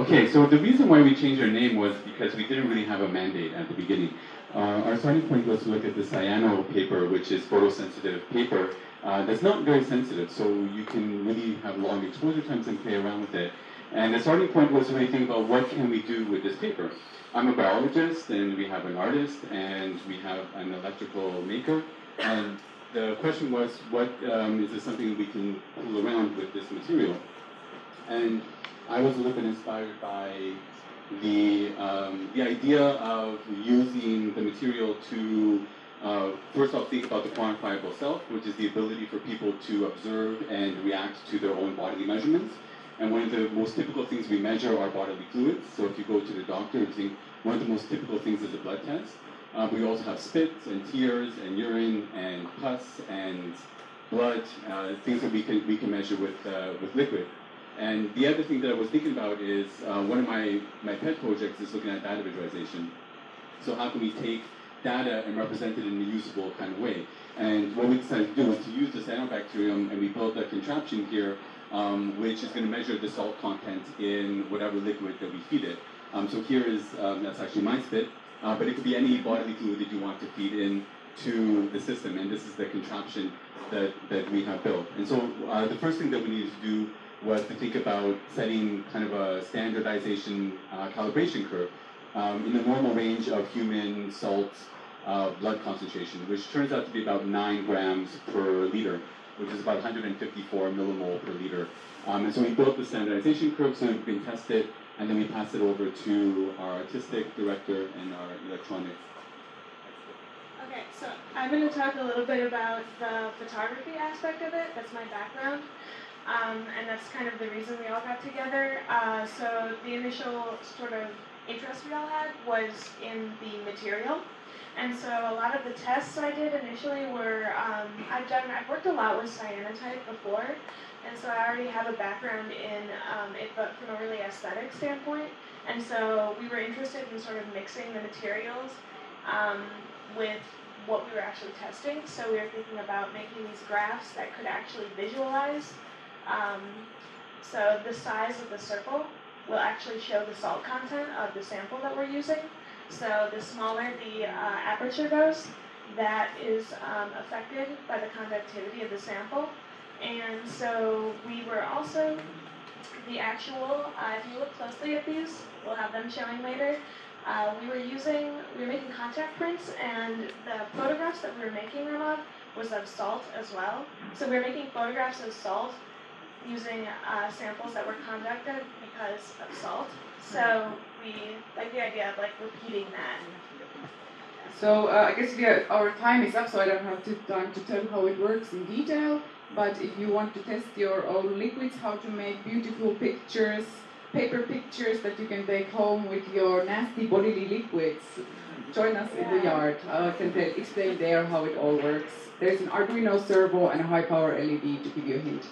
Okay, so the reason why we changed our name was because we didn't really have a mandate at the beginning. Uh, our starting point was to look at the cyano paper, which is photosensitive paper, uh, that's not very sensitive, so you can really have long exposure times and play around with it. And the starting point was to really think about what can we do with this paper. I'm a biologist, and we have an artist, and we have an electrical maker, and the question was, what um, is this something we can pull around with this material? And I was a little bit inspired by the, um, the idea of using the material to uh, first off think about the quantifiable self, which is the ability for people to observe and react to their own bodily measurements. And one of the most typical things we measure are bodily fluids. So if you go to the doctor think one of the most typical things is a blood test. Uh, we also have spit and tears and urine and pus and blood, uh, things that we can, we can measure with, uh, with liquid. And the other thing that I was thinking about is uh, one of my, my pet projects is looking at data visualization. So how can we take data and represent it in a usable kind of way? And what we decided to do was to use the cyanobacterium, and we built a contraption here, um, which is going to measure the salt content in whatever liquid that we feed it. Um, so here is, um, that's actually my spit, uh, but it could be any bodily fluid that you want to feed in to the system, and this is the contraption that, that we have built. And so uh, the first thing that we needed to do was to think about setting kind of a standardization uh, calibration curve um, in the normal range of human salt uh, blood concentration, which turns out to be about 9 grams per liter, which is about 154 millimole per liter. Um, and so we built the standardization curve so we can test it, and then we pass it over to our artistic director and our electronics Okay, so I'm going to talk a little bit about the photography aspect of it. That's my background. Um, and that's kind of the reason we all got together. Uh, so the initial sort of interest we all had was in the material. And so a lot of the tests I did initially were, um, I've done, I've worked a lot with cyanotype before, and so I already have a background in um, it, but from a really aesthetic standpoint. And so we were interested in sort of mixing the materials um, with what we were actually testing. So we were thinking about making these graphs that could actually visualize um, so the size of the circle will actually show the salt content of the sample that we're using. So the smaller the uh, aperture goes, that is um, affected by the conductivity of the sample. And so we were also, the actual, uh, if you look closely at these, we'll have them showing later, uh, we were using, we were making contact prints and the photographs that we were making them of was of salt as well. So we were making photographs of salt using uh, samples that were conducted because of salt. So we like the idea of like repeating that. So uh, I guess we are, our time is up, so I don't have to, time to tell how it works in detail. But if you want to test your own liquids, how to make beautiful pictures, paper pictures that you can take home with your nasty bodily liquids, join us in the yard. I can tell, explain there how it all works. There's an Arduino servo and a high power LED to give you a hint.